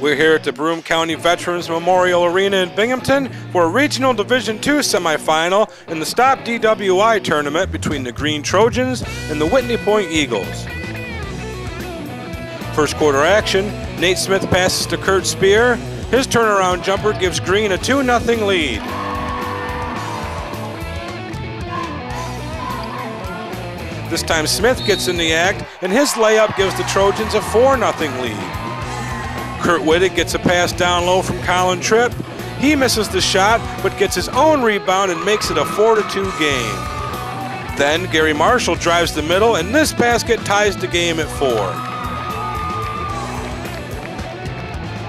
We're here at the Broome County Veterans Memorial Arena in Binghamton for a Regional Division II semifinal in the Stop DWI tournament between the Greene Trojans and the Whitney Point Eagles. First quarter action, Nate Smith passes to Kurt Spear. His turnaround jumper gives Greene a 2 0 lead. This time Smith gets in the act, and his layup gives the Trojans a 4 0 lead. Kurt Wittig gets a pass down low from Colin Tripp. He misses the shot, but gets his own rebound and makes it a 4 2 game. Then Gary Marshall drives the middle, and this basket ties the game at 4.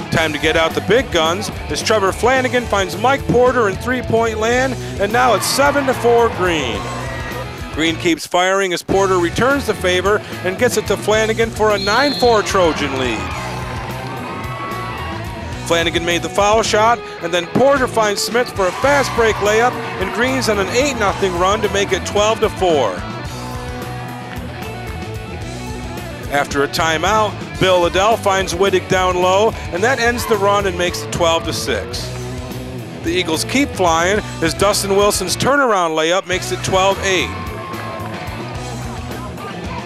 Time to get out the big guns as Trevor Flanagan finds Mike Porter in three point land, and now it's 7 4 Greene. Greene keeps firing as Porter returns the favor and gets it to Flanagan for a 9 4 Trojan lead. Flanagan made the foul shot, and then Porter finds Smith for a fast break layup, and Greene's on an 8 0 run to make it 12 4. After a timeout, Bill Liddell finds Wittig down low, and that ends the run and makes it 12 6. The Eagles keep flying as Dustin Wilson's turnaround layup makes it 12 8.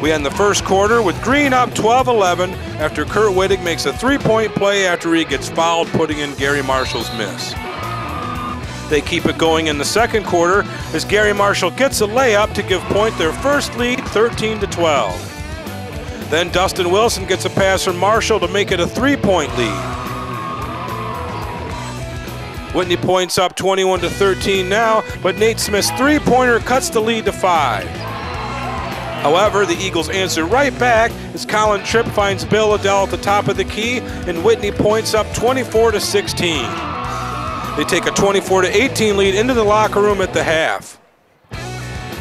We end the first quarter with Greene up 12-11 after Kurt Wittig makes a three-point play after he gets fouled, putting in Gary Marshall's miss. They keep it going in the second quarter as Gary Marshall gets a layup to give Point their first lead 13 to 12. Then Dustin Wilson gets a pass from Marshall to make it a three-point lead. Whitney Point's up 21 to 13 now, but Nate Smith's three-pointer cuts the lead to five. However, the Eagles answer right back as Colin Tripp finds Bill Liddell at the top of the key and Whitney Point's up 24 to 16. They take a 24 to 18 lead into the locker room at the half.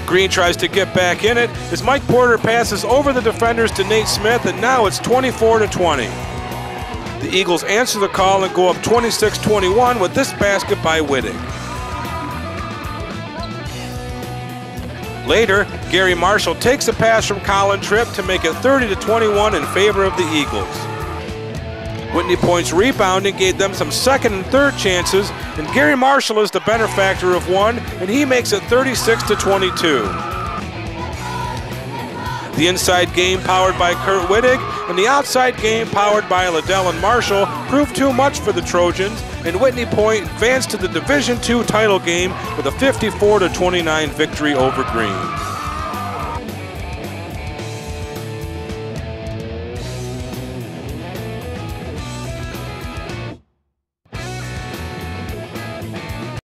Greene tries to get back in it as Mike Porter passes over the defenders to Nate Smith, and now it's 24 to 20. The Eagles answer the call and go up 26 21 with this basket by Wittig. Later, Gary Marshall takes a pass from Colin Tripp to make it 30 to 21 in favor of the Eagles. Whitney Point's rebounding gave them some second and third chances, and Gary Marshall is the benefactor of one, and he makes it 36 to 22. The inside game powered by Kurt Wittig and the outside game powered by Liddell and Marshall proved too much for the Trojans, and Whitney Point advanced to the Division II title game with a 54 29 victory over Greene.